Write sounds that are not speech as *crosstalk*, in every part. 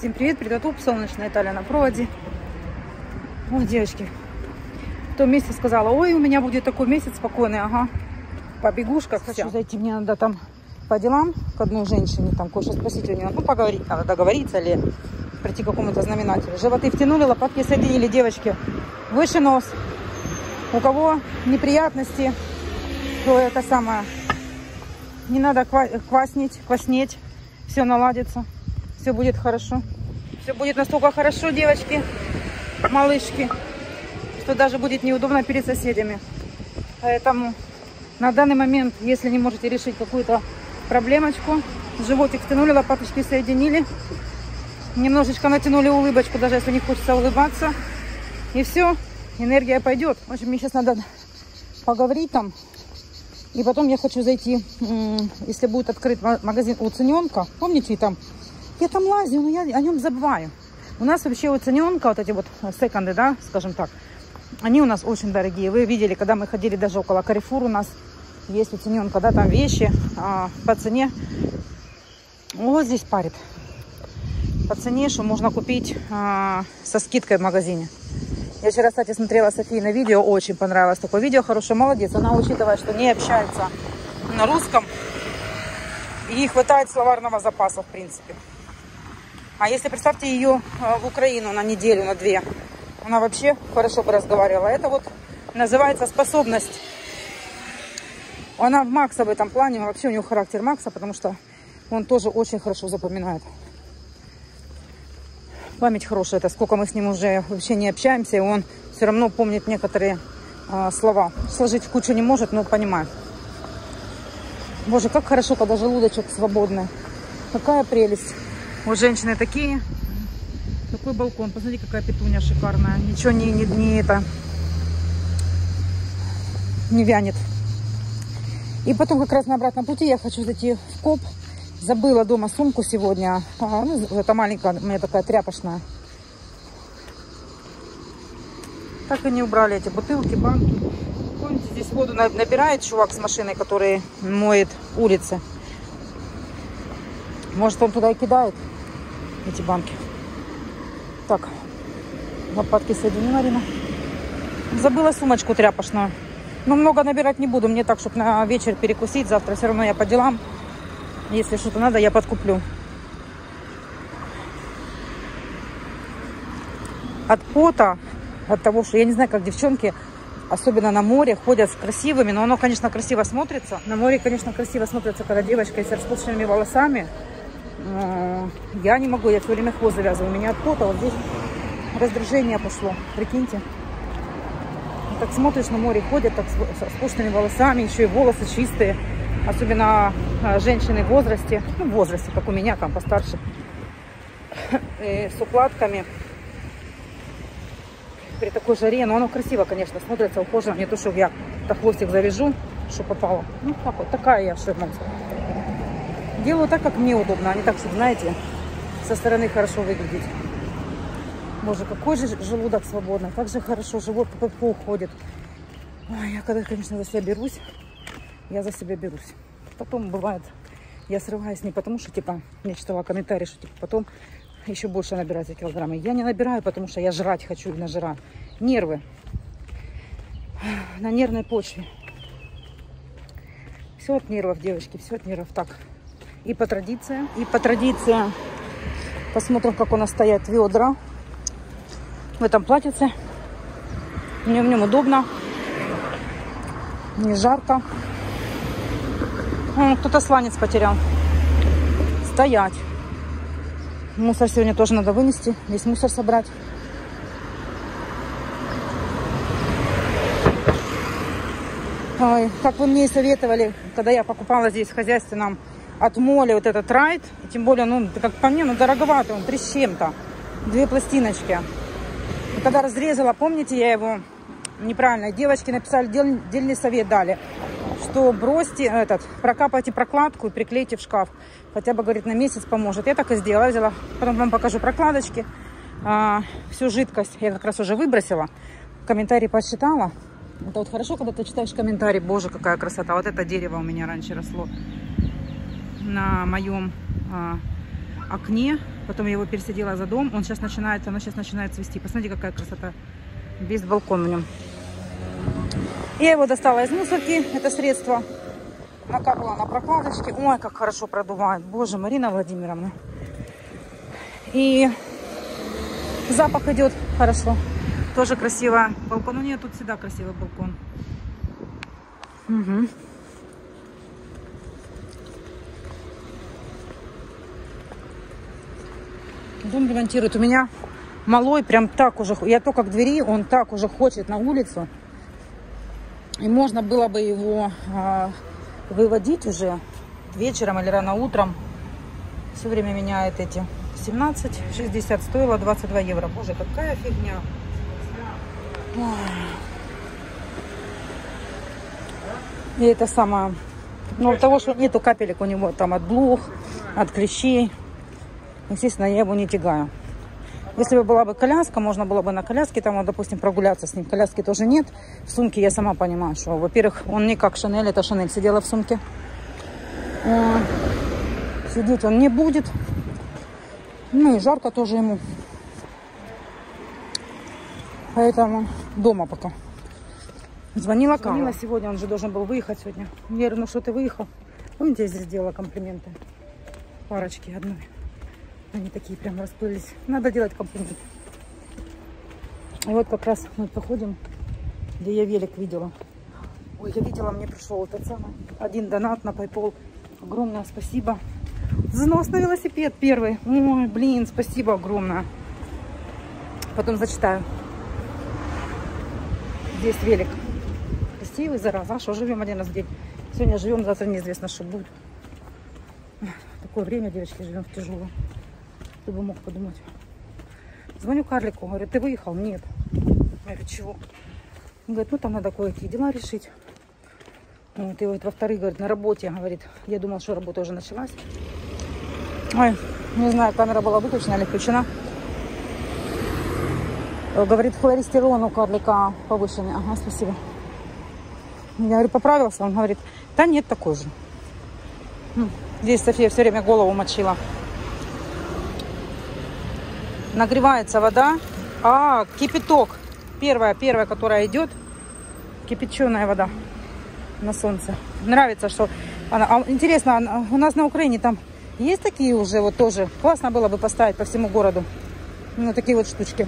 Всем привет, приготовь солнечная Италия на проводе. Ой, девочки, в том месте сказала, ой, у меня будет такой месяц спокойный, ага. Побегушка, хочу зайти, мне надо там по делам к одной женщине, там кое-что спросить у нее, ну, поговорить надо, договориться или прийти к какому-то знаменателю. Животы втянули, лопатки соединили, девочки. Выше нос. У кого неприятности, то это самое, не надо кваснить, кваснеть, все наладится, все будет хорошо. Все будет настолько хорошо, девочки, малышки, что даже будет неудобно перед соседями. Поэтому на данный момент, если не можете решить какую-то проблемочку, животик втянули, лопаточки соединили, немножечко натянули улыбочку, даже если не хочется улыбаться, и все, энергия пойдет. В общем, мне сейчас надо поговорить там и потом я хочу зайти, если будет открыт магазин Уцененка. Помните, там я там лазю, но я о нем забываю. У нас вообще Уцененка, вот эти вот секонды, да, скажем так, они у нас очень дорогие. Вы видели, когда мы ходили даже около Карифур, у нас есть Уцененка, да, там вещи а, по цене. Вот здесь парит. По цене, что можно купить а, со скидкой в магазине. Я вчера, кстати, смотрела Софии на видео, очень понравилось такое видео, хорошее, молодец. Она, учитывая, что не общается на русском, ей хватает словарного запаса, в принципе. А если представьте ее э, в Украину на неделю, на две, она вообще хорошо бы разговаривала. Это вот называется способность. Она в Макса в этом плане, вообще у нее характер Макса, потому что он тоже очень хорошо запоминает память хорошая, это сколько мы с ним уже вообще не общаемся, и он все равно помнит некоторые э, слова. Сложить в кучу не может, но понимает. Боже, как хорошо, когда желудочек свободный. Какая прелесть. У женщины такие. Такой балкон. Посмотрите, какая петуня шикарная. Ничего не, не, не это не вянет. И потом как раз на обратном пути я хочу зайти в КОП Забыла дома сумку сегодня. А, ну, это маленькая, у меня такая тряпочная. Так и не убрали эти бутылки, банки. Помните, здесь воду набирает чувак с машиной, который моет улицы. Может, он туда и кидает эти банки. Так, лопатки соедини, Марина. Забыла сумочку тряпочную. Но много набирать не буду. Мне так, чтобы на вечер перекусить. Завтра все равно я по делам. Если что-то надо, я подкуплю. От пота, от того, что я не знаю, как девчонки, особенно на море, ходят с красивыми, но оно, конечно, красиво смотрится. На море, конечно, красиво смотрится, когда девочка с распущенными волосами. Я не могу, я все время хвост завязываю. У меня от пота вот здесь раздражение пошло. Прикиньте. Так смотришь на море, ходят так с распущенными волосами, еще и волосы чистые особенно а, женщины в возрасте, ну, в возрасте, как у меня, там постарше, с укладками при такой жаре, но оно красиво, конечно, смотрится, ухоженно, не то, что я так хвостик завяжу, что попало. Ну, так вот, такая я шермонка. Делаю так, как мне удобно, а не так, чтобы, знаете, со стороны хорошо выглядеть. Боже, какой же желудок свободный, как же хорошо, живот по уходит. Ой, я когда, конечно, за себя берусь, я за себя берусь. Потом бывает, я срываюсь не потому, что, типа, я читала комментарии, что, типа, потом еще больше набирать килограммы. Я не набираю, потому что я жрать хочу и нажира. Нервы. На нервной почве. Все от нервов, девочки, все от нервов. Так, и по традиции, и по традиции. Посмотрим, как у нас стоят ведра в этом платьице. Мне в нем удобно, не жарко. Кто-то сланец потерял. Стоять. Мусор сегодня тоже надо вынести. Весь мусор собрать. Ой, как вы мне и советовали, когда я покупала здесь в хозяйственном от моли вот этот райд. Тем более, ну, как по мне, ну, дороговато он, три с чем-то. Две пластиночки. И когда разрезала, помните, я его неправильно, девочки написали, дель, дельный совет дали что бросьте этот, прокапайте прокладку и приклейте в шкаф. Хотя бы, говорит, на месяц поможет. Я так и сделала. Взяла, потом вам покажу прокладочки. А, всю жидкость я как раз уже выбросила. Комментарий посчитала. Это вот хорошо, когда ты читаешь комментарий. Боже, какая красота. Вот это дерево у меня раньше росло на моем а, окне. Потом я его пересадила за дом. Он сейчас начинает, она сейчас начинает цвести. Посмотрите, какая красота. Весь балкон в нем. Я его достала из мусорки, это средство. Накапала на прокладочке. Ой, как хорошо продувает. Боже, Марина Владимировна. И запах идет хорошо. Тоже красиво. Балкон у нее тут всегда красивый балкон. Угу. Дом ремонтирует. У меня малой прям так уже... Я только к двери, он так уже хочет на улицу. И можно было бы его э, выводить уже вечером или рано утром. Все время меняет эти 17,60 стоило 22 евро. Боже, какая фигня. И это самое... Ну, от того, что нету капелек у него там от блох, от клещей. Естественно, я его не тягаю. Если бы была бы коляска, можно было бы на коляске, там, допустим, прогуляться с ним. Коляски тоже нет. В сумке я сама понимаю, что, во-первых, он не как Шанель, это Шанель сидела в сумке. Сидеть он не будет. Ну и жарко тоже ему. Поэтому дома пока. Звонила Звонила сегодня, он же должен был выехать сегодня. Я говорю, ну что ты выехал? Помните, я здесь сделала комплименты? Парочки одной. Они такие прям расплылись. Надо делать комплимент. Вот как раз мы проходим, где я велик видела. Ой, я видела, мне пришел этот самый один донат на PayPal. Огромное спасибо. Взнос на велосипед первый. Ой, блин, спасибо огромное. Потом зачитаю. Здесь велик. Красивый, зараза. Что, живем один раз в день. Сегодня живем, завтра неизвестно, что будет. Такое время, девочки, живем тяжелое. Кто бы мог подумать. Звоню карлику, говорю, ты выехал? Нет. Я говорю, чего? Он говорит, ну там надо кое-какие дела решить. Вот, и вот во-вторых, говорит, на работе, говорит, я думал, что работа уже началась. Ой, не знаю, камера была выключена или включена. Говорит, холестерон у карлика повышенный. Ага, спасибо. Я говорю, поправился? Он говорит, да нет, такой же. Здесь София все время голову мочила. Нагревается вода. А, кипяток. Первая, первая, которая идет. Кипяченая вода на солнце. Нравится, что она... А, интересно, у нас на Украине там есть такие уже вот тоже? Классно было бы поставить по всему городу. Ну, такие вот штучки.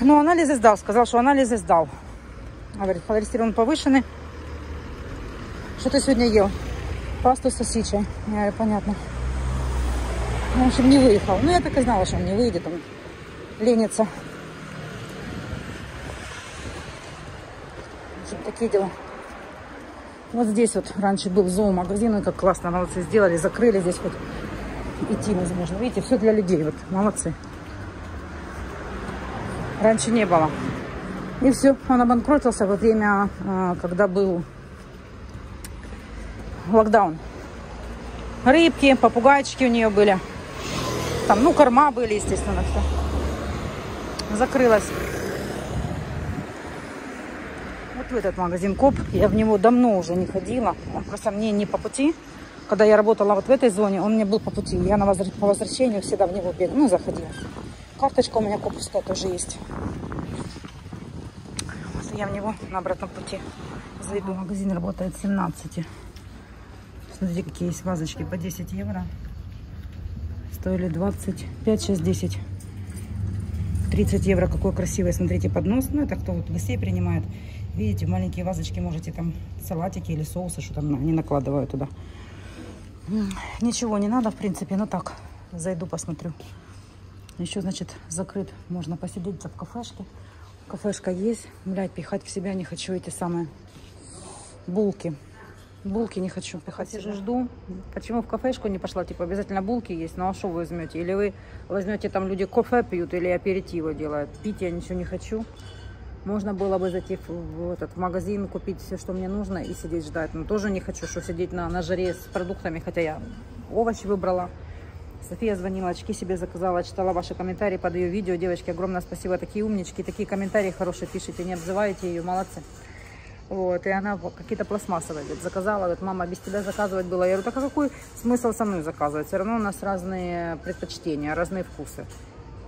Ну, анализы сдал. Сказал, что анализы сдал. Говорит, холестерин повышенный. Что ты сегодня ел? Пасту с сосичей. Я говорю, понятно. В общем, не выехал. Ну, я так и знала, что он не выйдет. Он ленится. В общем, такие дела. Вот здесь вот раньше был зоомагазин, и как классно, молодцы, сделали, закрыли здесь хоть идти возможно. Видите, все для людей, вот, молодцы. Раньше не было. И все, он обанкротился во время, а, когда был локдаун. Рыбки, попугайчики у нее были. Там, ну, корма были, естественно, все. Закрылась в этот магазин Коп. Я в него давно уже не ходила. Он просто мне не по пути. Когда я работала вот в этой зоне, он мне был по пути. Я на возвр... по возвращению всегда в него бегала. Ну, заходила. Карточка у меня коповская тоже есть. Вот я в него на обратном пути зайду. Ага, магазин работает 17. Смотрите, какие есть вазочки по 10 евро. Стоили 25, сейчас 10. 30 евро. Какой красивый, смотрите, поднос. Ну, это кто вот гостей принимает. Видите, маленькие вазочки можете там салатики или соусы, что там не накладываю туда. Ничего не надо, в принципе, но так, зайду, посмотрю. Еще, значит, закрыт. Можно посидеть в кафешке. Кафешка есть. Блядь, пихать в себя не хочу эти самые булки. Булки не хочу пихать. Сижу, жду. Почему в кафешку не пошла? Типа, обязательно булки есть. Ну, а что вы возьмете? Или вы возьмете, там люди кофе пьют, или аперитивы делают. Пить я ничего не хочу. Можно было бы зайти в, в этот в магазин, купить все, что мне нужно и сидеть ждать. Но тоже не хочу, что сидеть на, на жаре с продуктами, хотя я овощи выбрала. София звонила, очки себе заказала, читала ваши комментарии под ее видео. Девочки, огромное спасибо, такие умнички, такие комментарии хорошие пишите, не обзывайте ее, молодцы. Вот, и она какие-то пластмассовые говорит, заказала. Говорит, мама, без тебя заказывать было. Я говорю, так а какой смысл со мной заказывать? Все равно у нас разные предпочтения, разные вкусы.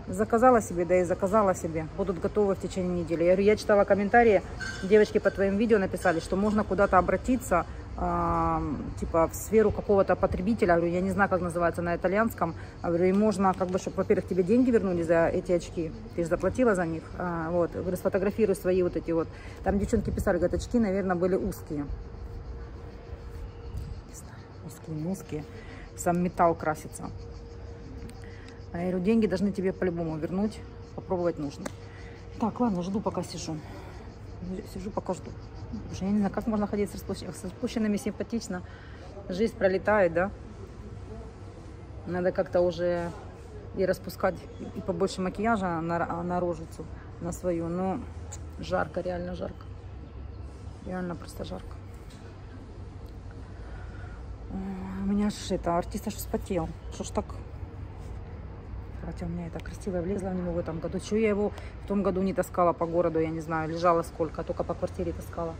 Заказала себе, да и заказала себе. Будут готовы в течение недели. Я говорю, я читала комментарии, девочки по твоим видео написали, что можно куда-то обратиться, э, типа в сферу какого-то потребителя. Я говорю, я не знаю, как называется на итальянском. Я говорю, и можно, как бы, чтобы, во-первых, тебе деньги вернули за эти очки. Ты же заплатила за них. А, вот, я говорю, сфотографируй свои вот эти вот. Там девчонки писали, говорят, очки, наверное, были узкие. Не знаю, узкие, узкие. Сам металл красится. А я говорю, деньги должны тебе по-любому вернуть. Попробовать нужно. Так, ладно, жду, пока сижу. Сижу, пока жду. Уже я не знаю, как можно ходить с, распущ... с распущенными симпатично. Жизнь пролетает, да? Надо как-то уже и распускать, и побольше макияжа на, на рожицу, на свою. Но жарко, реально жарко. Реально просто жарко. У меня же это, артист аж вспотел. Что ж так Хотя у меня это красивое влезло в него в этом году. Чего я его в том году не таскала по городу, я не знаю, лежала сколько, только по квартире таскала.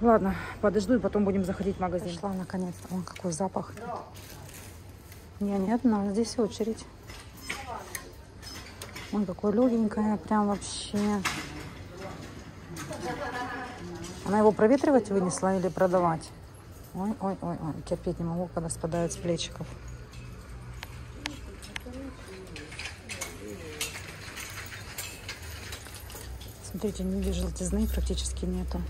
Ладно, подожду и потом будем заходить в магазин. Пришла наконец-то. Вон какой запах. Не, не одна, здесь очередь. Ой, какое легенькое, прям вообще. Она его проветривать вынесла или продавать? Ой, ой, ой, терпеть не могу, когда спадает с плечиков. Смотрите, нигде желтизны практически нету.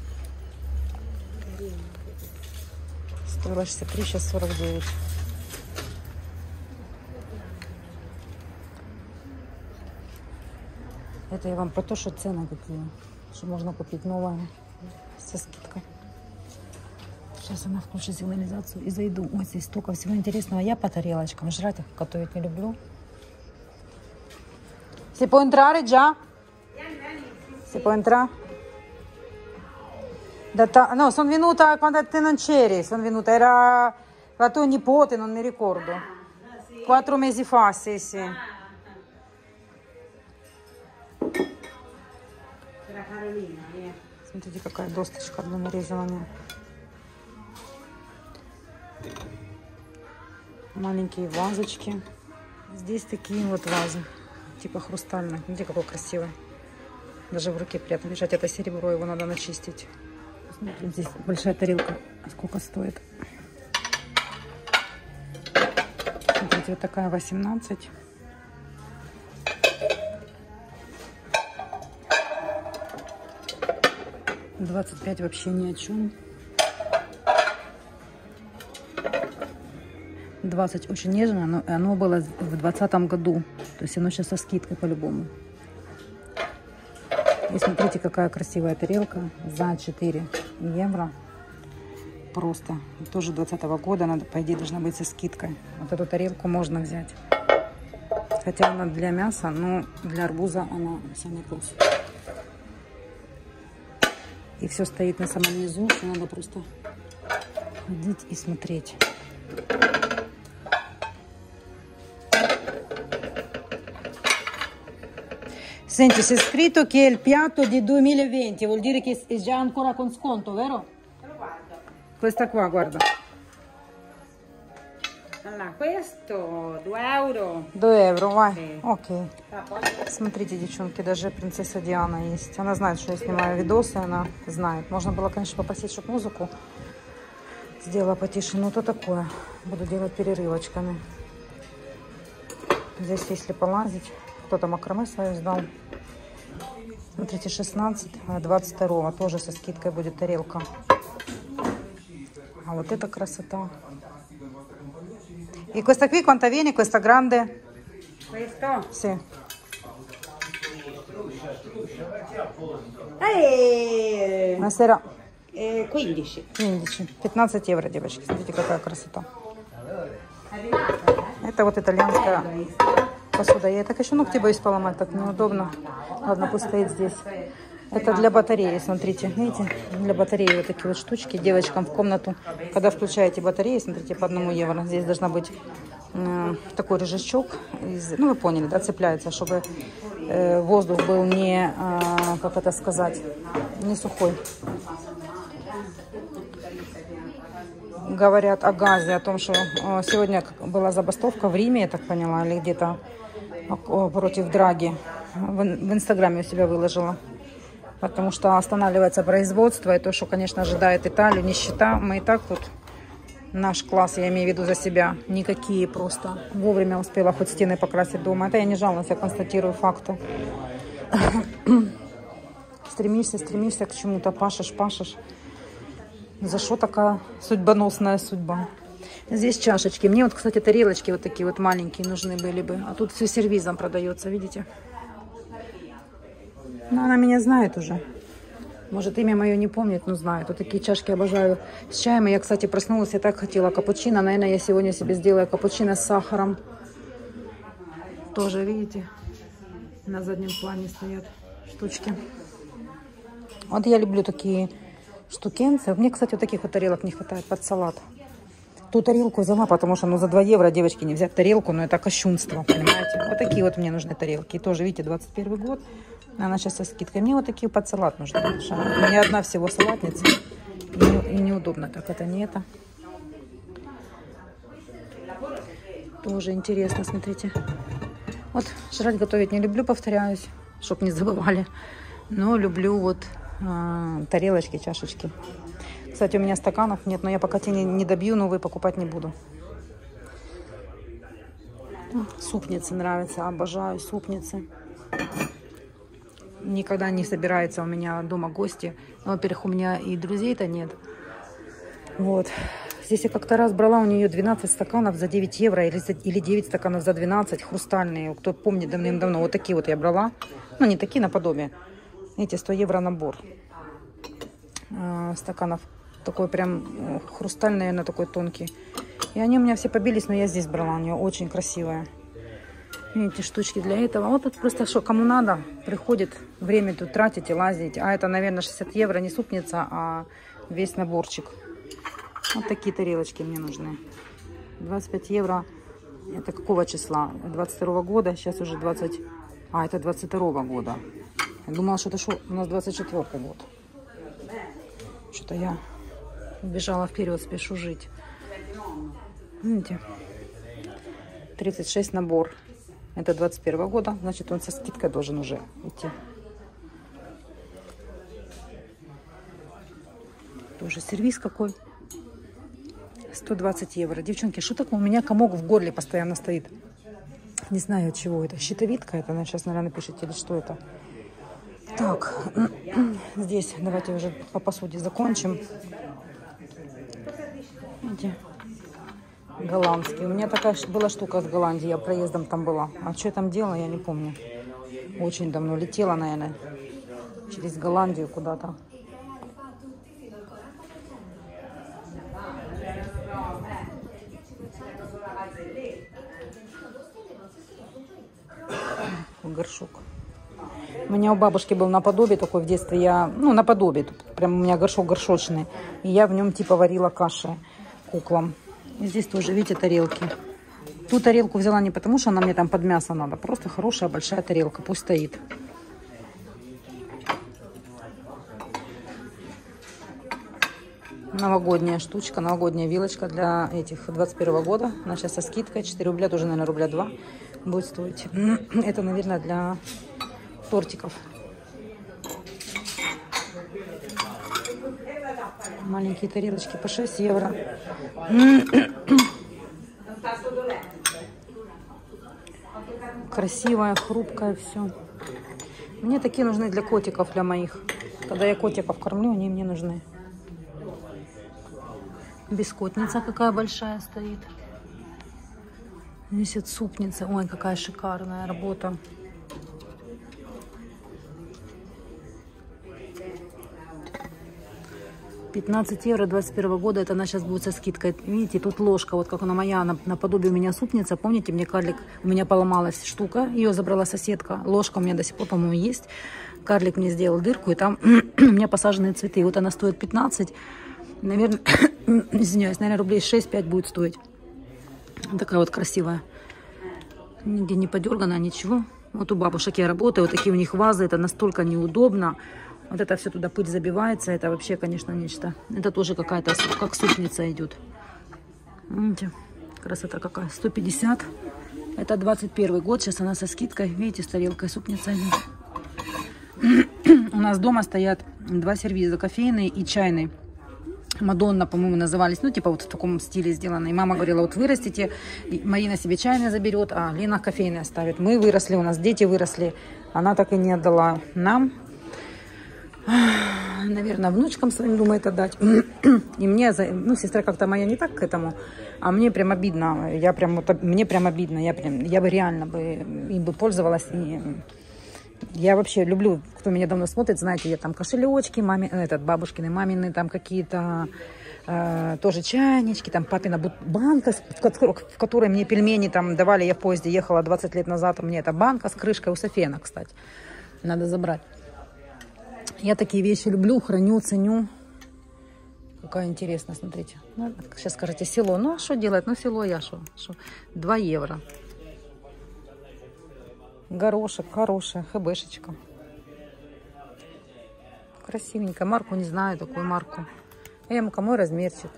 Стоила 63, сейчас 49. Это я вам про то, что цены какие. Что можно купить новое со скидкой. Сейчас она включит сигнализацию и зайду. Ой, здесь столько всего интересного. Я по тарелочкам. Жрать их готовить не люблю. Si può entrare già? Si può entrare? Da ta- no, sono venuta quando te non c'eri, sono venuta, era la tua nipote, non mi ricordo. Quattro mesi fa, sì, sì. Era Carolina, eh. Смотрите, какая досточка одна нарезана. Маленькие вазочки. Здесь такие вот вазы, типа хрустальные. Смотрите, какой красивый. Даже в руке приятно держать. Это серебро, его надо начистить. Смотрите, здесь большая тарелка. Сколько стоит? Смотрите, вот такая 18. Двадцать пять вообще ни о чем. 20 очень нежное, но оно было в двадцатом году. То есть оно сейчас со скидкой по-любому. И смотрите, какая красивая тарелка за 4 евро. Просто. Тоже 20 -го года, она, по идее, должна быть со скидкой. Вот эту тарелку можно взять. Хотя она для мяса, но для арбуза она самый класс. И все стоит на самом низу, надо просто ходить и смотреть. Senti, c'è scritto che il piatto di 2020 vuol dire che è già ancora con sconto, vero? Questa qua, guarda. Allora, questo 2 euro. 2 евро, vai. Sì. Окей. Смотрите, девчонки, даже принцесса Диана есть. Она знает, что я снимаю видосы, она знает. Можно было, конечно, попросить, чтобы музыку сделала потише, но то такое. Буду делать перерывочками. Здесь, если полазить, кто-то макраме свою сдал. Смотрите, 16, а 22 тоже со скидкой будет тарелка. А вот это красота. И questa qui quanta viene? Questa grande? questo. Sì. Eh, Buonasera. eh, 15. 15. 15 евро, девочки. Смотрите, какая красота. Eh? Это вот итальянская посуда. Я так еще ногти боюсь поломать, так неудобно. Ладно, пусть стоит здесь. Это для батареи, смотрите, видите, для батареи вот такие вот штучки девочкам в комнату. Когда включаете батареи, смотрите, по одному евро. Здесь должна быть э, такой рычажок, из, ну вы поняли, да, цепляется, чтобы э, воздух был не, а, как это сказать, не сухой. Говорят о газе, о том, что э, сегодня была забастовка в Риме, я так поняла, или где-то э, против Драги. В, Инстаграме у себя выложила. Потому что останавливается производство, и то, что, конечно, ожидает Италию, нищета. Мы и так тут наш класс, я имею в виду за себя, никакие просто. Вовремя успела хоть стены покрасить дома. Это я не жалуюсь, я констатирую факты. *coughs* стремишься, стремишься к чему-то, пашешь, пашешь. За что такая судьбоносная судьба? Здесь чашечки. Мне вот, кстати, тарелочки вот такие вот маленькие нужны были бы. А тут все сервизом продается, видите? Но она меня знает уже. Может, имя мое не помнит, но знает. Вот такие чашки обожаю с чаем. Я, кстати, проснулась, я так хотела капучино. Наверное, я сегодня себе сделаю капучино с сахаром. Тоже, видите, на заднем плане стоят штучки. Вот я люблю такие штукенцы. Мне, кстати, вот таких вот тарелок не хватает под салат. Ту тарелку взяла, потому что ну, за 2 евро, девочки, не взять тарелку, но это кощунство, понимаете? Вот такие вот мне нужны тарелки. Тоже, видите, 21 год. Она сейчас со скидкой. Мне вот такие под салат нужны. Меня одна всего салатница. И, неудобно так. Это не это. Тоже интересно, смотрите. Вот жрать готовить не люблю, повторяюсь, чтоб не забывали. Но люблю вот э, тарелочки, чашечки. Кстати, у меня стаканов нет, но я пока те не, добью, новые покупать не буду. Супницы нравятся, обожаю супницы никогда не собирается у меня дома гости. Во-первых, у меня и друзей-то нет. Вот. Здесь я как-то раз брала у нее 12 стаканов за 9 евро или, за, или 9 стаканов за 12, хрустальные. Кто помнит давным-давно, вот такие вот я брала. Ну, не такие, наподобие. Эти 100 евро набор э, стаканов. Такой прям хрустальный, наверное, такой тонкий. И они у меня все побились, но я здесь брала. У нее очень красивая. Видите, штучки для этого. Вот это просто что, кому надо, приходит, время тут тратить и лазить. А это, наверное, 60 евро, не супница, а весь наборчик. Вот такие тарелочки мне нужны. 25 евро. Это какого числа? 22 -го года. Сейчас уже 20... А, это 22 -го года. Я думала, что это что, у нас 24 год. Что-то я убежала вперед, спешу жить. Видите? 36 набор. Это 21 года, значит он со скидкой должен уже идти. Тоже сервис какой. 120 евро. Девчонки, что такое? У меня комок в горле постоянно стоит. Не знаю, от чего это. Щитовидка это, она сейчас, наверное, напишите, или что это. Так, *clears throat* здесь давайте уже по посуде закончим. Видите? голландский. У меня такая была штука с Голландии, я проездом там была. А что я там делала, я не помню. Очень давно летела, наверное, через Голландию куда-то. горшок. У меня у бабушки был наподобие такой в детстве. Я, ну, наподобие. Прям у меня горшок горшочный. И я в нем типа варила каши куклам. И здесь тоже, видите, тарелки. Ту тарелку взяла не потому, что она мне там под мясо надо. Просто хорошая большая тарелка. Пусть стоит. Новогодняя штучка, новогодняя вилочка для этих 21 года. Она сейчас со скидкой. 4 рубля, тоже, наверное, рубля 2 будет стоить. *clears throat* Это, наверное, для тортиков. Маленькие тарелочки по 6 евро. Красивая, хрупкая, все. Мне такие нужны для котиков, для моих. Когда я котиков кормлю, они мне нужны. Бискотница какая большая стоит. Здесь супница. Ой, какая шикарная работа. 15 евро 21 года, это она сейчас будет со скидкой. Видите, тут ложка, вот как она моя, наподобие у меня супница. Помните, мне карлик, у меня поломалась штука, ее забрала соседка. Ложка у меня до сих пор, по-моему, есть. Карлик мне сделал дырку, и там *clears throat* у меня посаженные цветы. Вот она стоит 15, наверное, *clears throat* извиняюсь, наверное, рублей 6-5 будет стоить. Такая вот красивая. Нигде не подергана, ничего. Вот у бабушек я работаю, вот такие у них вазы, это настолько неудобно. Вот это все туда пыль забивается, это вообще, конечно, нечто. Это тоже какая-то, как супница идет. Видите, красота какая, 150. Это 21 год, сейчас она со скидкой, видите, с тарелкой супница идет. *clears throat* У нас дома стоят два сервиза, кофейный и чайный. Мадонна, по-моему, назывались, ну, типа вот в таком стиле сделано. И мама говорила, вот вырастите, Марина себе чайное заберет, а Лена кофейное оставит. Мы выросли, у нас дети выросли. Она так и не отдала нам. Наверное, внучкам своим думает отдать. *clears throat* И мне, ну, сестра как-то моя не так к этому, а мне прям обидно. Я прям, вот, мне прям обидно. Я, прям, я бы реально бы им бы пользовалась. И я вообще люблю, кто меня давно смотрит, знаете, я там кошелечки, маме, этот, бабушкины, мамины, там какие-то э, тоже чайнички, там папина банка, в которой мне пельмени там давали, я в поезде ехала 20 лет назад, у меня эта банка с крышкой у Софена, кстати, надо забрать. Я такие вещи люблю, храню, ценю. Какая интересная, смотрите. Ну, сейчас скажете, село. Ну, а что делать? Ну, село я что? 2 евро. Горошек хорошая, хбшечка. Красивенькая. Марку не знаю, такую марку. Эмка, мой размерчик.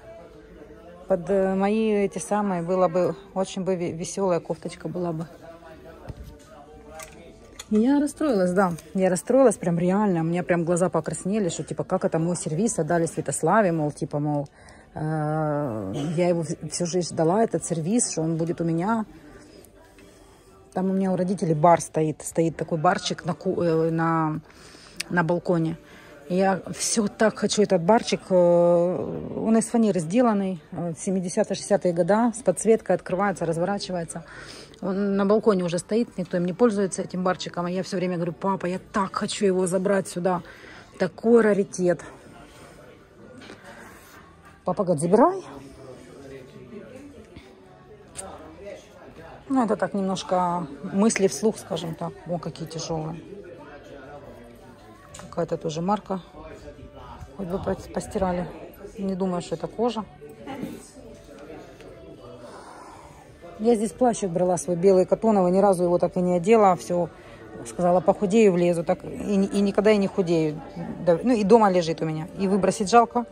Под э, мои эти самые было бы, очень бы веселая кофточка была бы. Я расстроилась, да. Я расстроилась прям реально. У меня прям глаза покраснели, что типа как это мой сервис отдали Святославе, мол, типа, мол, э, я его всю жизнь ждала, этот сервис, что он будет у меня. Там у меня у родителей бар стоит, стоит такой барчик на, э, на, на балконе. Я все так хочу этот барчик. Э, он из фанеры сделанный, 70-60-е года, с подсветкой открывается, разворачивается. Он на балконе уже стоит, никто им не пользуется этим барчиком. А я все время говорю, папа, я так хочу его забрать сюда. Такой раритет. Папа говорит, забирай. Ну, это так немножко мысли вслух, скажем так. О, какие тяжелые. Какая-то тоже марка. Хоть бы постирали. Не думаю, что это кожа. Я здесь плащик брала свой белый катоновый, ни разу его так и не одела. Все, сказала, похудею, влезу. Так, и, и никогда и не худею. Ну и дома лежит у меня. И выбросить жалко.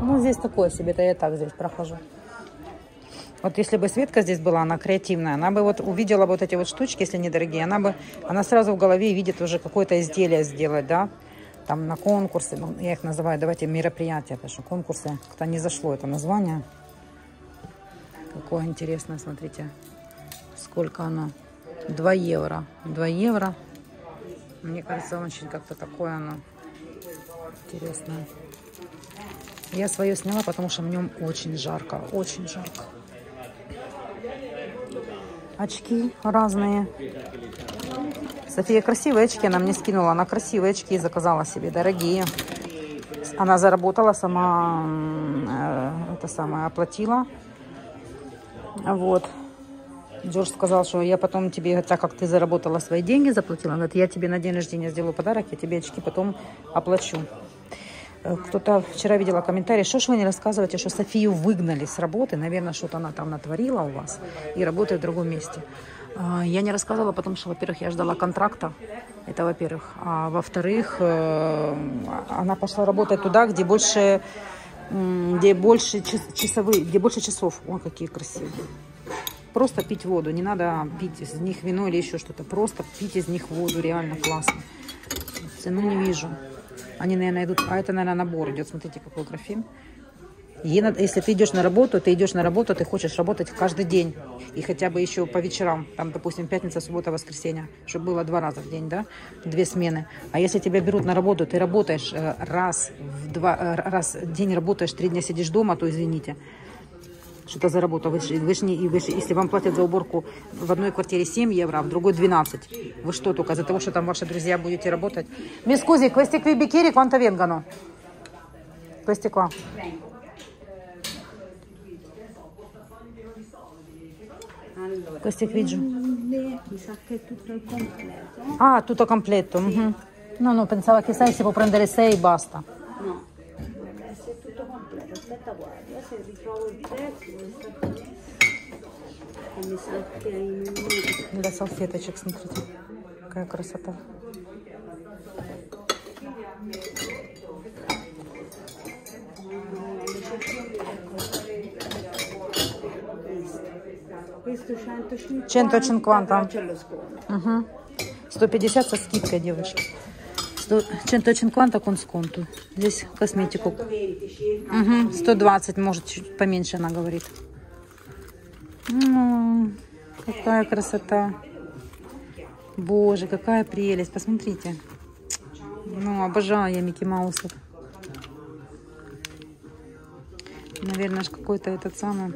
Ну, здесь такое себе, это я так здесь прохожу. Вот если бы Светка здесь была, она креативная, она бы вот увидела вот эти вот штучки, если недорогие, она бы, она сразу в голове видит уже какое-то изделие сделать, да, там на конкурсы, ну, я их называю, давайте мероприятия, потому что конкурсы, как-то не зашло это название. Какое интересное, смотрите, сколько оно, 2 евро, 2 евро, мне кажется, очень как-то такое оно интересное. Я свое сняла, потому что в нем очень жарко, очень жарко очки разные. София красивые очки она мне скинула. Она красивые очки заказала себе, дорогие. Она заработала сама, э, это самое, оплатила. Вот. Джордж сказал, что я потом тебе, так как ты заработала свои деньги, заплатила, говорит, я тебе на день рождения сделаю подарок, я тебе очки потом оплачу. Э, кто-то вчера видела комментарий, что ж вы не рассказываете, что Софию выгнали с работы, наверное, что-то она там натворила у вас и работает в другом месте. А, я не рассказывала, потому что, во-первых, я ждала контракта, это во-первых. А во-вторых, э, она пошла работать туда, где больше, где больше часовые, где больше часов. О, какие красивые. Просто пить воду, не надо пить из них вино или еще что-то. Просто пить из них воду, реально классно. Цену не вижу. Они, наверное, идут... А это, наверное, набор идет. Смотрите, какой графин. Если ты идешь на работу, ты идешь на работу, ты хочешь работать каждый день. И хотя бы еще по вечерам. Там, допустим, пятница, суббота, воскресенье. Чтобы было два раза в день, да? Две смены. А если тебя берут на работу, ты работаешь э, раз в два... Э, раз в день работаешь, три дня сидишь дома, то извините что-то заработал. Вы, вы ж не, вы ж, если вам платят за уборку в одной квартире 7 евро, а в другой 12, вы что, только за того, что там ваши друзья будете работать? Scusi, questi qui bicchieri quanto vengono? Questi qua. Allora, Questi qui giù. Mi sa che è tutto il completo. Ah, tutto completo. Sì. Mm -hmm. No, no, pensavo che 6 si può prendere 6 e basta. No, dovrebbe essere tutto completo. Aspetta, guarda, se ritrovo il prezzo esattamente. come sa che hai in un Для салфеточек, смотрите. Какая красота. Questo 150. 150. però c'è lo sconto. Угу. 150 со скидкой, девочки. 100, 150 con sconto. Здесь косметику. 120 circa. Угу. 120, может, чуть поменьше она говорит. М, какая красота. Боже, какая прелесть. Посмотрите. Ну, обожаю я Микки Маусов. Наверное, какой-то этот самый...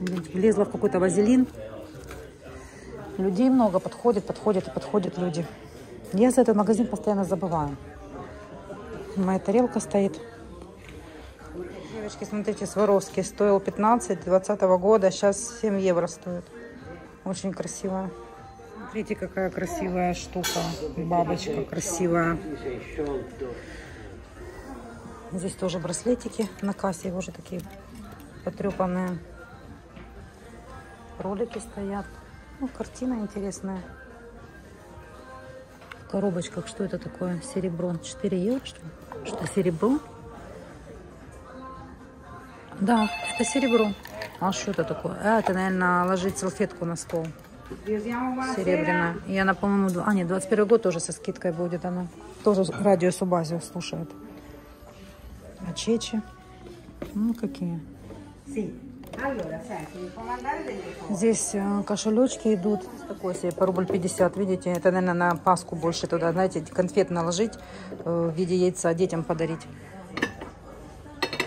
Влезла в какой-то вазелин. Людей много, подходят, подходят и подходят люди. Я за этот магазин постоянно забываю. Моя тарелка стоит. Девочки, смотрите, Сваровский стоил 15 20 года, сейчас 7 евро стоит. Очень красивая. Смотрите, какая красивая штука. Бабочка красивая. Здесь тоже браслетики на кассе, уже такие потрепанные. Ролики стоят. Ну, картина интересная. В коробочках. Что это такое? Серебро. 4 евро, что? Что, серебро? Да, это серебро. А что это такое? А, это, наверное, ложить салфетку на стол. Серебряная. И она, по-моему, дв- а, нет, 21 год тоже со скидкой будет она. Тоже радио Субазио слушает. А чечи? Ну, какие. Sì. Здесь э, кошелечки идут. Такой себе по рубль 50, видите? Это, наверное, на Пасху больше туда, знаете, конфет наложить э, в виде яйца детям подарить.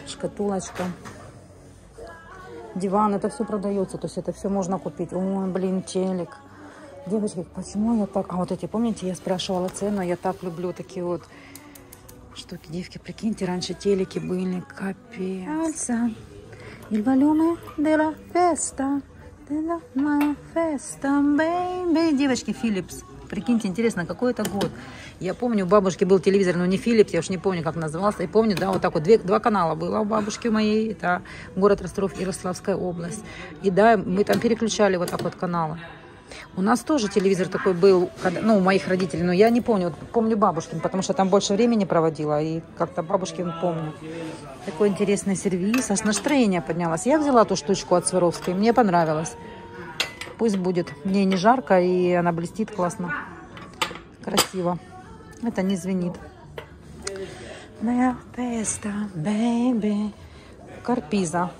Шкатулочка. Диван, это все продается, то есть это все можно купить. Ой, блин, телек. Девочки, почему я так... А вот эти, помните, я спрашивала цену, я так люблю такие вот штуки. Девки, прикиньте, раньше телеки были, капец. Il volume della festa, della моя festa, baby. Девочки, Philips. Прикиньте, интересно, какой это год. Я помню, у бабушки был телевизор, но не Philips, я уж не помню, как назывался. И помню, да, вот так вот две, два канала было у бабушки моей. Это город Ростов, Ярославская область. И да, мы там переключали вот так вот каналы. У нас тоже телевизор такой был, когда- ну, у моих родителей, но я не помню, вот помню бабушкин, потому что там больше времени проводила, и как-то бабушкин помню. Такой интересный сервис, аж настроение поднялось. Я взяла ту штучку от Сваровской, мне понравилось. Пусть будет. Мне не жарко, и она блестит классно. Красиво. Это не звенит. Моя теста, бэйби. Карпиза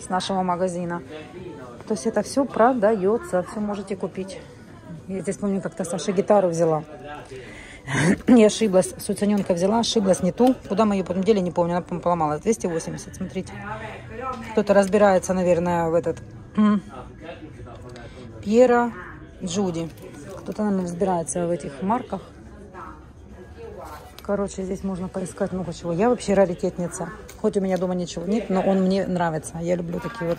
с нашего магазина. То есть это все продается, все можете купить. Я здесь помню, как-то Саша гитару взяла. *clears throat* Не ошиблась, суцененка взяла, ошиблась не ту. Куда мы ее потом дели, не помню, она, по-моему, поломалась. 280, смотрите. Кто-то разбирается, наверное, в этот... Пьера Джуди. Кто-то, наверное, разбирается в этих марках. Короче, здесь можно поискать много чего. Я вообще раритетница. Хоть у меня дома ничего нет, но он мне нравится. Я люблю такие вот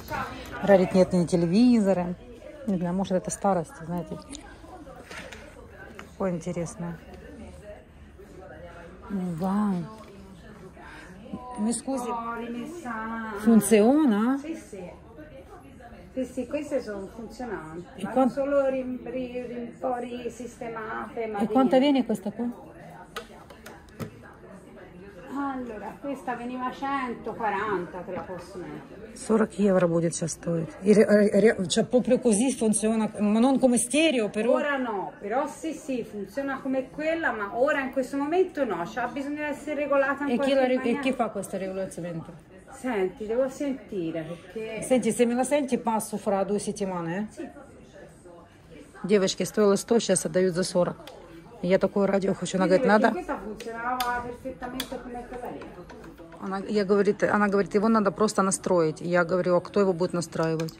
раритетные телевизоры. Не знаю, может это старость, знаете. Какое интересное. Вау. Mi scusi, funziona? Sì, sì. Sì, sì, queste sono funzionanti. E ma quan- solo rim- un po' risistemate. Ma E quanto viene questa qua? Allora, questa veniva 140, te la posso mettere. 40 евро будет сейчас стоить. И ре- ре- ре- cioè, proprio così funziona, ma non come stereo, però... Ora no, però sì, sì, funziona come quella, ma ora in questo momento no, c'ha bisogno di essere regolata in E chi, qualche la, re- e maniera. chi fa questo regolamento? Senti, devo sentire perché... Senti, se me la senti, passo fra due settimane, eh? Девочки, стоило 100, сейчас отдают за 40. И Я такое радио хочу. Она говорит, надо... Она, я говорит, она говорит, его надо просто настроить. И Я говорю, а кто его будет настраивать?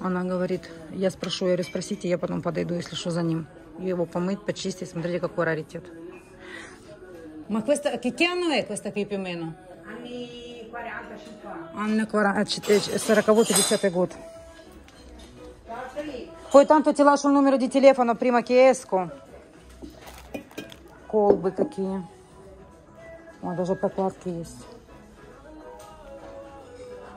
Она говорит, я спрошу, я говорю, спросите, я потом подойду, если что, за ним. Его помыть, почистить, смотрите, какой раритет. Ma questa, che, che anno è questa qui più o meno? Anni 40-50. Анна 40-50 год. Poi tanto ti lascio il numero di telefono prima. Колбы какие. О, даже прокладки есть.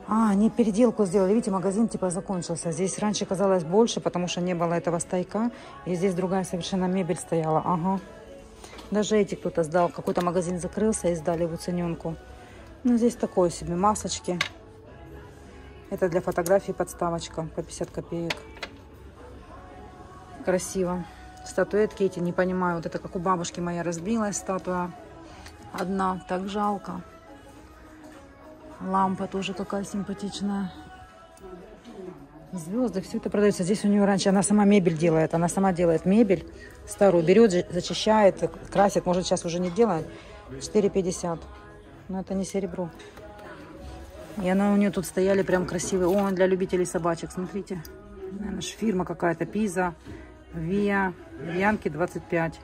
А, они переделку сделали. Видите, магазин типа закончился. Здесь раньше казалось больше, потому что не было этого стойка. И здесь другая совершенно мебель стояла. Ага. Даже эти кто-то сдал. Какой-то магазин закрылся и сдали в уцененку. Ну, здесь такое себе. Масочки. Это для фотографии подставочка по 50 копеек. Красиво. Статуэтки эти, не понимаю. Вот это как у бабушки моя разбилась статуя. Одна. Так жалко. Лампа тоже какая симпатичная. Звезды, все это продается. Здесь у нее раньше, она сама мебель делает. Она сама делает мебель старую. Берет, зачищает, красит. Может, сейчас уже не делает. 4,50. Но это не серебро. И она у нее тут стояли прям красивые. О, для любителей собачек, смотрите. Наверное, фирма какая-то. Пиза, Виа, Янки 25.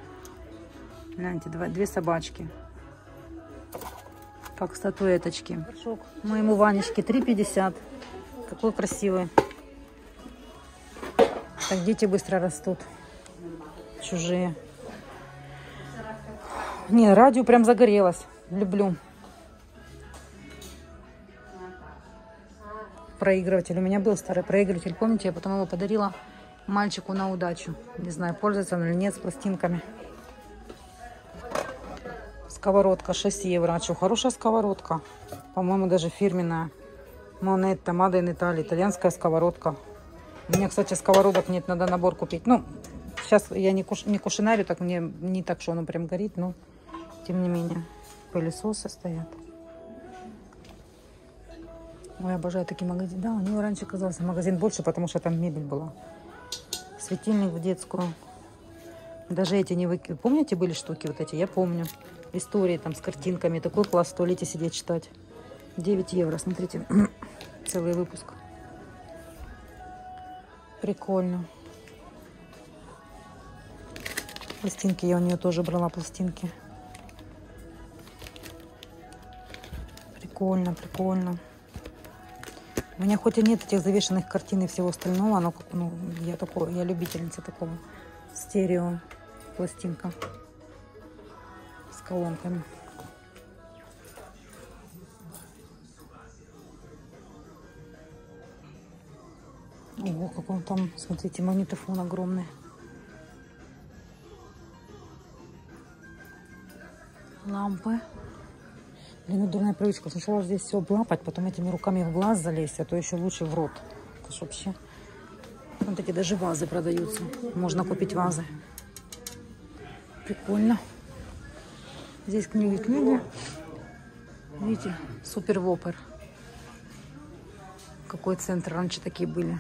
Гляньте, два, две собачки как статуэточки. Моему Ванечке 3,50. Какой красивый. Так дети быстро растут. Чужие. Не, радио прям загорелось. Люблю. Проигрыватель. У меня был старый проигрыватель. Помните, я потом его подарила мальчику на удачу. Не знаю, пользуется он или нет с пластинками. Сковородка 6 евро. А что, хорошая сковородка. По-моему, даже фирменная. Монетта, Мада in Italy. Итальянская сковородка. У меня, кстати, сковородок нет, надо набор купить. Ну, сейчас я не, куш, не кушинарю, так мне не так, что оно прям горит, но тем не менее. Пылесосы стоят. Ой, обожаю такие магазины. Да, у него раньше казался магазин больше, потому что там мебель была. Светильник в детскую. Даже эти не выкидывали. Помните, были штуки вот эти? Я помню истории там с картинками. Такой класс в туалете сидеть читать. 9 евро, смотрите, *clears throat* целый выпуск. Прикольно. Пластинки я у нее тоже брала, пластинки. Прикольно, прикольно. У меня хоть и нет этих завешенных картин и всего остального, но ну, я такой, я любительница такого стерео пластинка колонками. Ого, какой он там, смотрите, магнитофон огромный. Лампы. Блин, ну дурная привычка. Сначала здесь все облапать, потом этими руками в глаз залезть, а то еще лучше в рот. Это ж вообще... Вот эти даже вазы продаются. Можно купить вазы. Прикольно. Здесь книги, книги. Видите, супер вопер. Какой центр раньше такие были.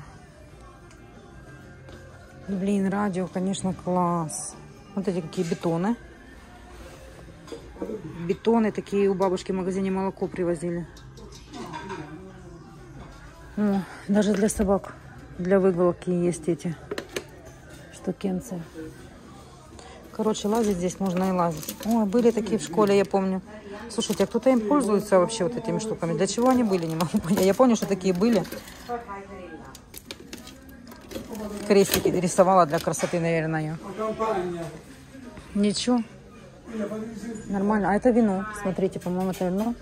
Блин, радио, конечно, класс. Вот эти какие бетоны. Бетоны такие у бабушки в магазине молоко привозили. О, даже для собак, для выголки есть эти штукенцы. Короче, лазить здесь можно и лазить. Ой, были такие в школе, я помню. Слушайте, а кто-то им пользуется вообще вот этими штуками? Для чего они были, не могу понять. Я помню, что такие были. Крестики рисовала для красоты, наверное. Ничего. Нормально. А это вино. Смотрите, по-моему, это вино.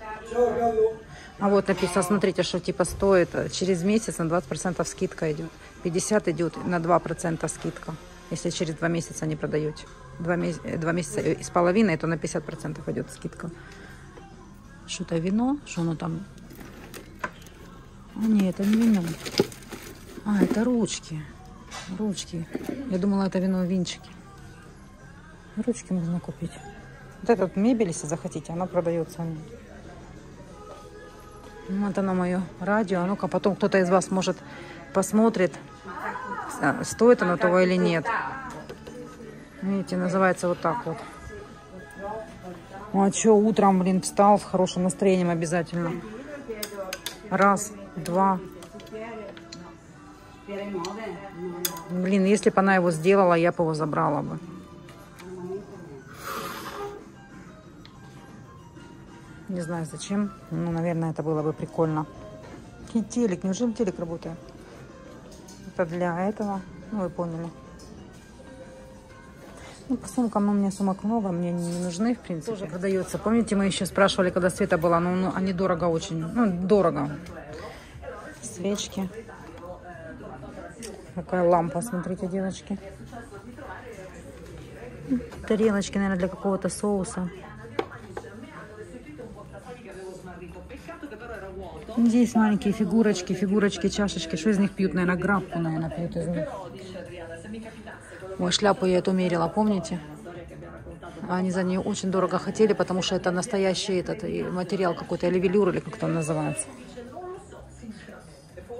А вот написано, смотрите, что типа стоит через месяц на 20% скидка идет. 50 идет на 2% скидка, если через два месяца не продаете два, меся, два месяца и с половиной, то на 50% идет скидка. Что-то вино, что оно там? А, нет, это не вино. А, это ручки. Ручки. Я думала, это вино винчики. Ручки можно купить. Вот этот мебель, если захотите, она продается. Вот оно мое радио. А ну-ка, потом кто-то из вас, может, посмотрит, стоит оно того или нет. Видите, называется вот так вот. Ну а что, утром, блин, встал с хорошим настроением обязательно. Раз, два. Блин, если бы она его сделала, я бы его забрала бы. Не знаю зачем. Ну, наверное, это было бы прикольно. И телек. Неужели телек работает? Это для этого. Ну, вы поняли. Ну, по сумкам у меня сумок много, мне не нужны, в принципе. Тоже продается. Помните, мы еще спрашивали, когда Света была, ну, ну они дорого очень, ну, дорого. свечки. Какая лампа, смотрите, девочки. Тарелочки, наверное, для какого-то соуса. Здесь маленькие фигурочки, фигурочки, чашечки. Что из них пьют? Наверное, граппу, наверное, пьют из них. Ой, шляпу я эту мерила, помните? Они за нее очень дорого хотели, потому что это настоящий этот материал какой-то, или велюр, или как-то он называется.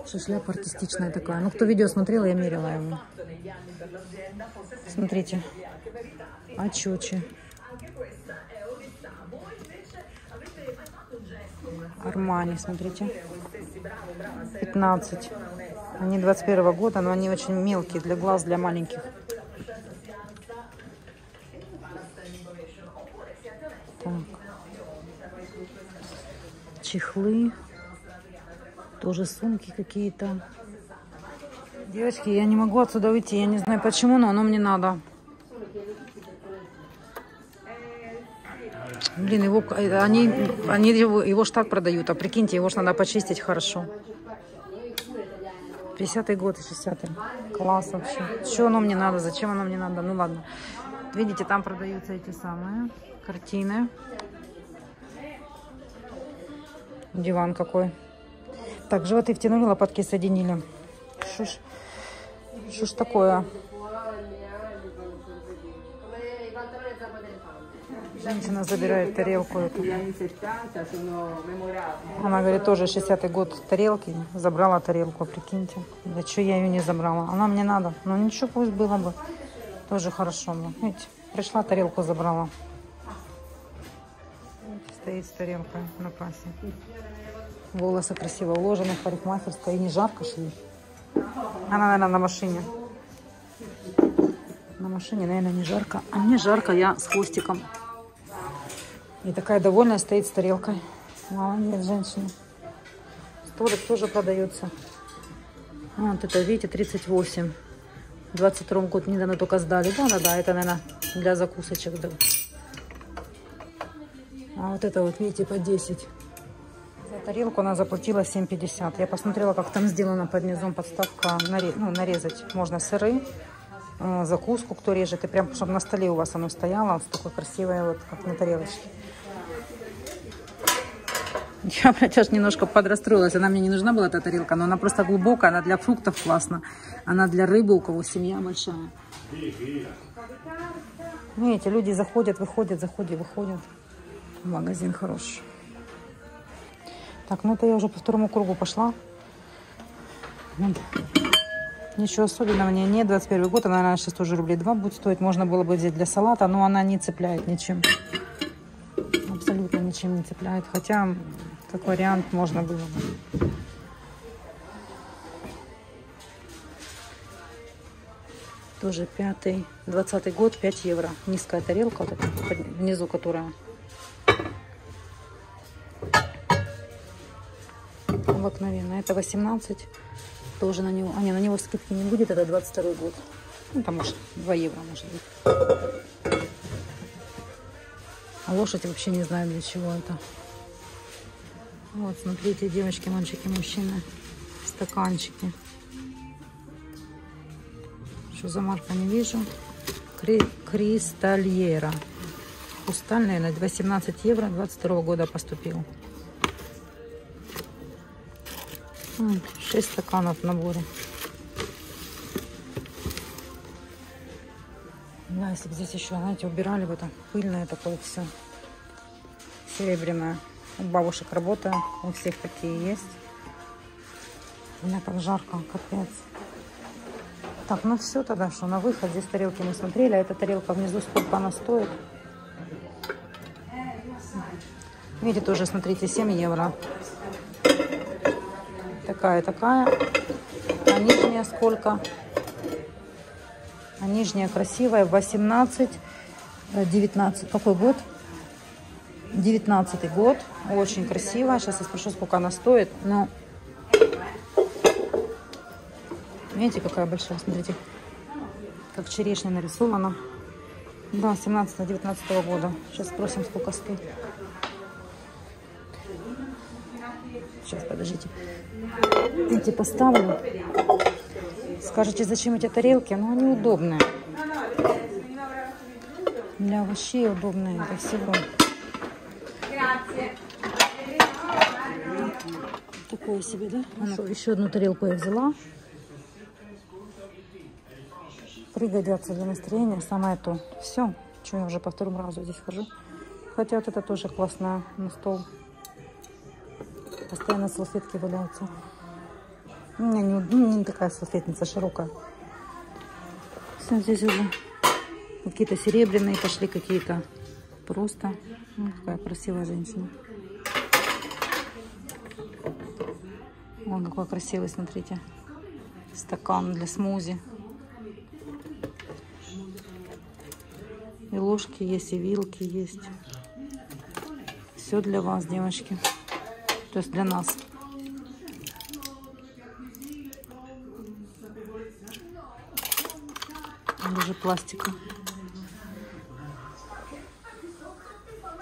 Что шляпа артистичная такая. Ну, кто видео смотрел, я мерила его. Смотрите. Очечи. Армани, смотрите. 15. Они 21 года, но они очень мелкие для глаз, для маленьких. Так. Чехлы. Тоже сумки какие-то. Девочки, я не могу отсюда уйти. Я не знаю почему, но оно мне надо. Блин, его, они, они его, его ж так продают, а прикиньте, его ж надо почистить хорошо. 50-й год, 60-й. Класс вообще. Что оно мне надо, зачем оно мне надо? Ну ладно. Видите, там продаются эти самые картины. Диван какой. Так, животы втянули, лопатки соединили. Что ж, что ж такое? Женщина забирает тарелку эту. Она говорит, тоже 60-й год тарелки. Забрала тарелку, прикиньте. Да что я ее не забрала? Она мне надо. Ну ничего, пусть было бы. Тоже хорошо было. Видите, пришла, тарелку забрала. Стоит с тарелкой на кассе. Волосы красиво уложены в парикмахерской. И не жарко шли. Она, наверное, на машине. На машине, наверное, не жарко. А мне жарко, я с хвостиком. И такая довольная стоит с тарелкой. Молодец, женщина. Столик тоже продается. Вот это, видите, 38. В 22 год недавно только сдали. Да, да, это, наверное, для закусочек. Да. А вот это вот, видите, по 10. За тарелку она заплатила 7,50. Я посмотрела, как там сделано под низом подставка. Нарез, ну, нарезать можно сыры, э, закуску, кто режет. И прям, чтобы на столе у вас оно стояло. Вот такое красивое, вот как на тарелочке. Я, блядь, аж немножко подрастроилась. Она мне не нужна была, эта тарелка, но она просто глубокая, она для фруктов классно. Она для рыбы, у кого семья большая. Видите, люди заходят, выходят, заходят, выходят. Магазин хороший. Так, ну это я уже по второму кругу пошла. Ничего особенного не нет. 21 год, она, наверное, сейчас тоже рублей 2 будет стоить. Можно было бы взять для салата, но она не цепляет ничем. Абсолютно ничем не цепляет. Хотя как вариант можно было бы. Тоже пятый, двадцатый год, 5 евро. Низкая тарелка, вот эта, внизу которая. Обыкновенно. Это 18. Тоже на него. А не, на него скидки не будет, это 22 год. Ну, там может 2 евро может быть. А лошадь вообще не знаю для чего это. Вот, смотрите, девочки, мальчики, мужчины. Стаканчики. Что за марка, не вижу. Кри Кристальера. Хрусталь, наверное, 18 евро 22 года поступил. 6 стаканов в наборе. Если бы здесь еще, знаете, убирали бы там пыльное такое все. Серебряное. У бабушек работа, у всех такие есть. У меня так жарко, капец. Так, ну все тогда, что на выход. Здесь тарелки мы смотрели, а эта тарелка внизу, сколько она стоит. Видите, тоже, смотрите, 7 евро. Такая, такая. А нижняя сколько? А нижняя красивая, 18, 19. Какой год? 19 год. Очень красивая. Сейчас я спрошу, сколько она стоит. Но видите, какая большая. Смотрите, как черешня нарисована. Да, 17-19 года. Сейчас спросим, сколько стоит. Сейчас, подождите. Эти поставлю. Скажете, зачем эти тарелки? Ну, они удобные. Для овощей удобные, для всего. Такое себе, да? Ну, еще одну тарелку я взяла. Пригодятся для настроения, самое то. Все, что я уже по второму разу здесь хожу. Хотя вот это тоже классно на стол. Постоянно салфетки валяются. У меня не, ну, не такая салфетница широкая. Здесь уже какие-то серебряные пошли, какие-то просто. Ну, какая красивая женщина. Вон какой красивый, смотрите. Стакан для смузи. И ложки есть, и вилки есть. Все для вас, девочки. То есть для нас. Даже пластика.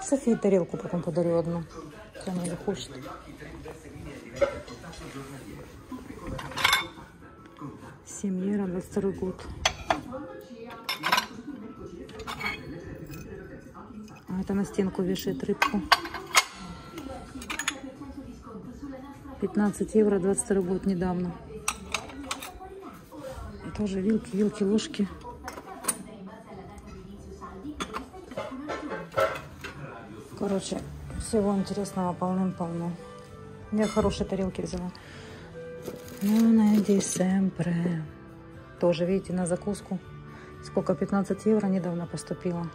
Софии тарелку потом подарю одну. Если она захочет. Семь евро, 22 год. А это на стенку вешает рыбку. 15 евро, 22 год недавно. Тоже вилки, вилки, ложки. Короче, всего интересного полным-полно. Я хорошие тарелки взяла. Ну, найди sempre. Тоже, видите, на закуску. Сколько? 15 евро недавно поступило.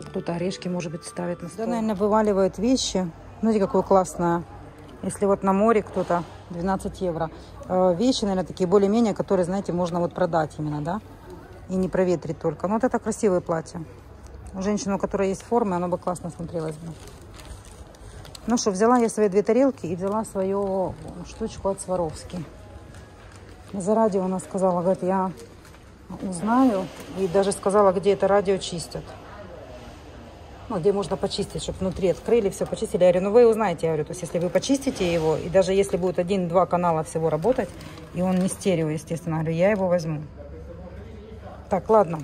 Кто-то орешки, может быть, ставит на стол. Да, наверное, вываливают вещи. Смотрите, какое классное. Если вот на море кто-то 12 евро. Э, вещи, наверное, такие более-менее, которые, знаете, можно вот продать именно, да? И не проветрить только. Ну, вот это красивое платье. У женщины, у которой есть формы, оно бы классно смотрелось бы. Ну что, взяла я свои две тарелки и взяла свою штучку от Сваровски. За радио она сказала, говорит, я узнаю. И даже сказала, где это радио чистят. Ну, где можно почистить, чтобы внутри открыли, все почистили. Я говорю, ну вы узнаете, я говорю, то есть если вы почистите его, и даже если будет один-два канала всего работать, и он не стерео, естественно, говорю, я его возьму. Так, ладно.